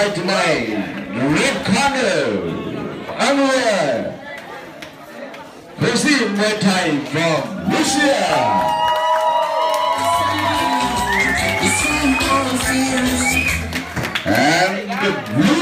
fight tonight, red corner, Anwar. Proceed Muay Thai from Russia. And the blue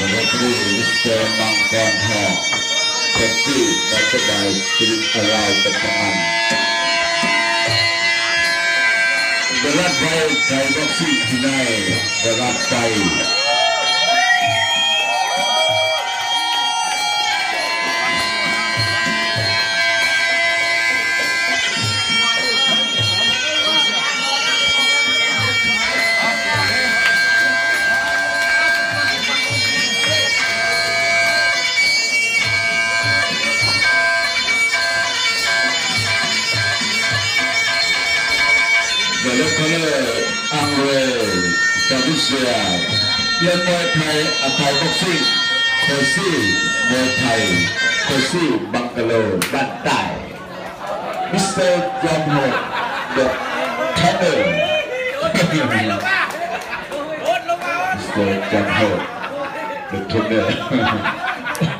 Secretary Mr. Mangkan Ha, Secretary National Spirit Around the Taman. Berat baik saya boksi dinai, berat baik. Israel Campuchia Liên Môi Thầy à Thầy Boxing Khởi sĩ Môi Thầy Khởi sĩ Bangalo Bàn tai, Mr. John Hồ The Tanner Mr. John Hồ The Tanner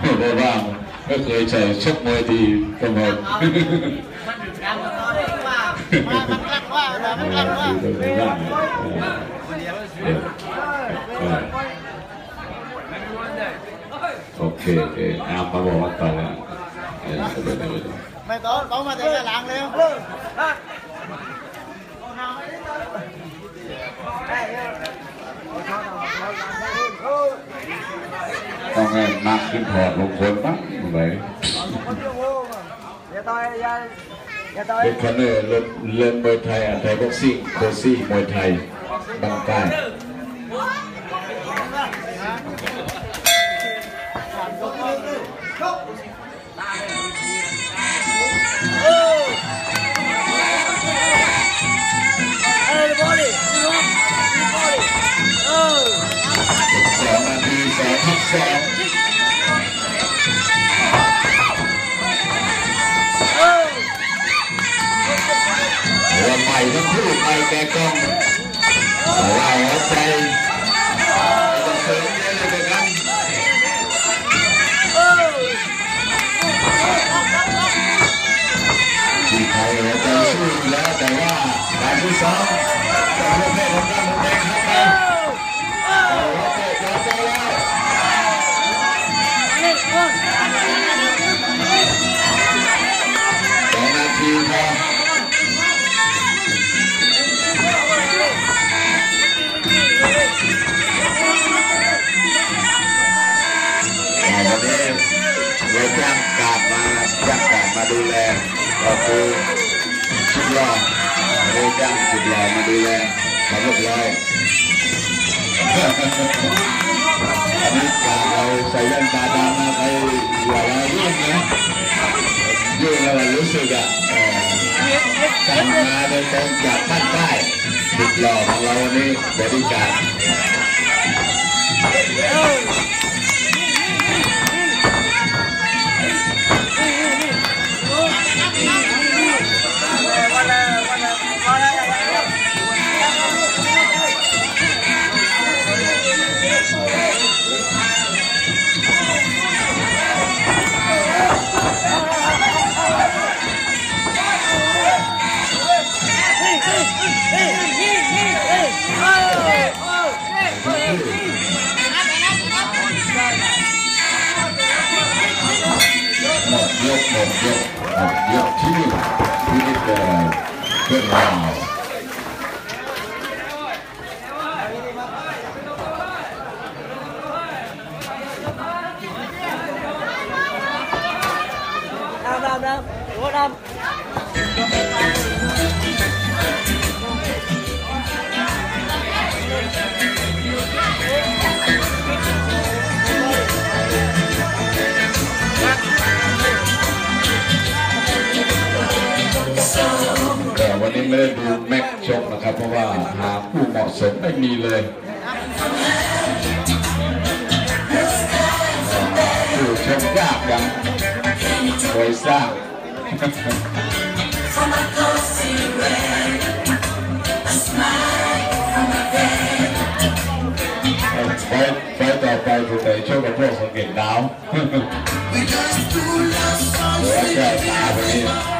Vô vàng Nó khởi chạy chốc môi mà. Không hợp ไม่เคยใช้ชกมวยดีเสมอ โอเคโอเคอามาบอกว่าตอนนี้ mày tối tối mà tiền là lạng liền ต้องให้มากขึ้นถอดลงคนบ้างไป giờ tôi giờ giờ tôi เป็นคนเนอร์เล่นเล่นมวยไทยอ่ะไทยบ็อกซิ่งโคซี่มวยไทยบางกาย สองนาทีสองทับสอง Beckham. Allow offside. satu sebelah Medan sebelah Madura sama belai ini kalau saya tak ada makai dua lagi ya. Dia lalu ya, sudah. Karena ada yang dapat baik sebelah kalau ini dari kan đâm đâm đâm ủa đâm ไม่ได้ดูแม็กชกนะครับ เพราะว่าหาผู้เหมาะสมไม่มีเลยผู้ชกยากยังโดยสร้างไฟไฟต่อไปคือไปช่วยกับพวกสังเกตดาวหรือว่าแก้ตาไปนี่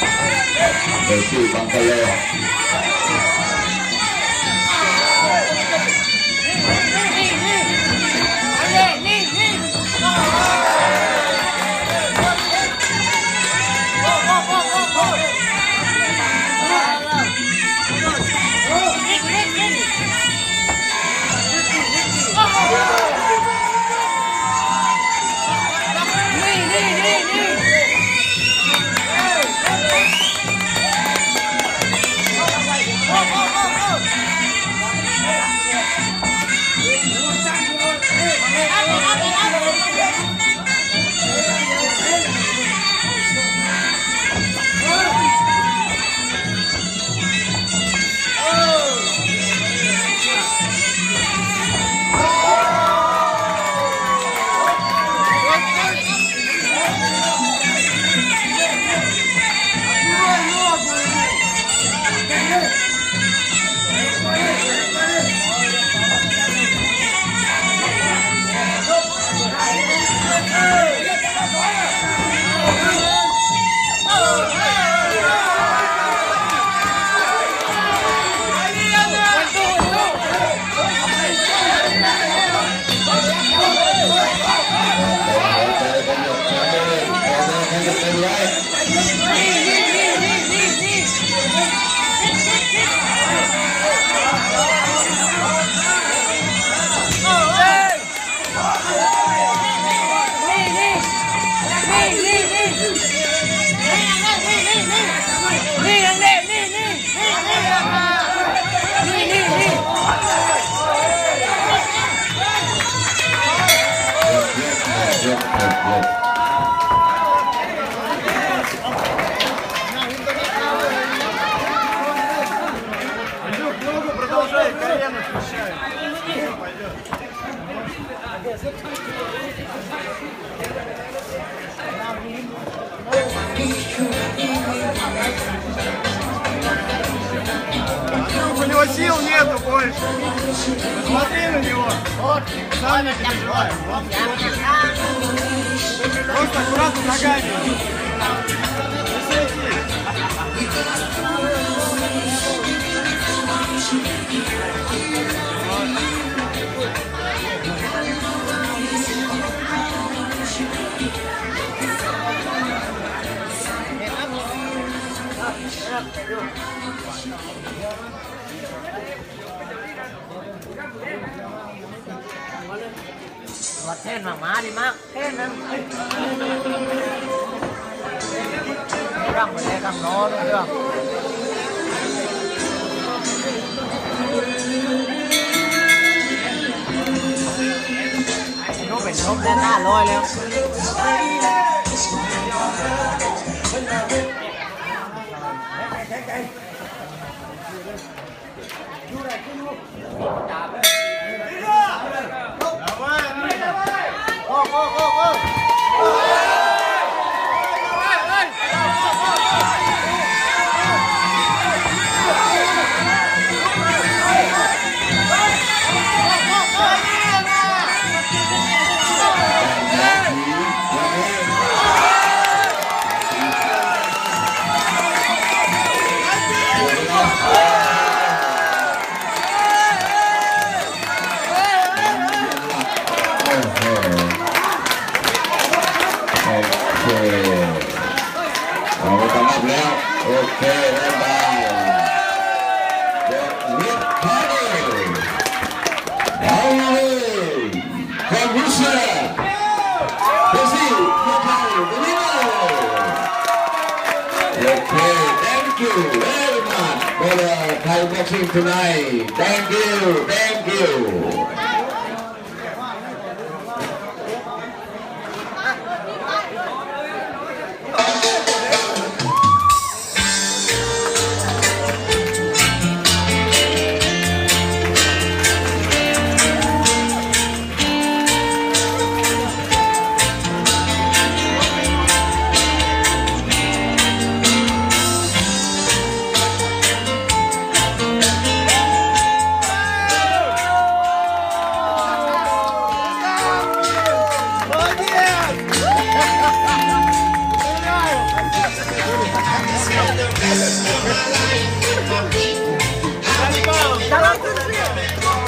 好的，谢谢光哥。Yep, yep, yep. Него сил нету больше. Смотри на него. Сам не переживай. Просто аккуратно ногами. Не ห็นหมามาดีมากเห็นนั้นร่างเหมือนแรกร่างน้อนเรื่องนุ่มเป็นนุ่มแน่นหน้าลอยแล้วจับเลย very much for the Thai boxing tonight. Thank you, thank you.